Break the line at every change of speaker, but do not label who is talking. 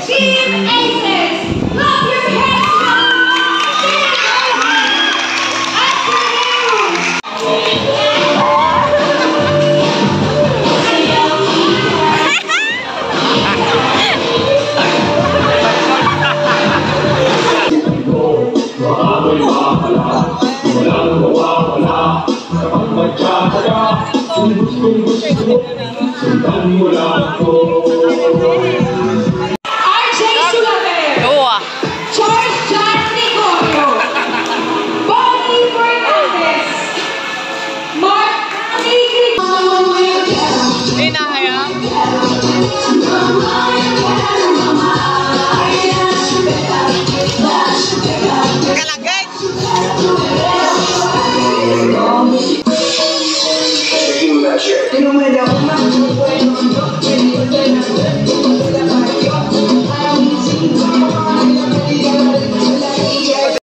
Team Aces.
love your
Pero me llama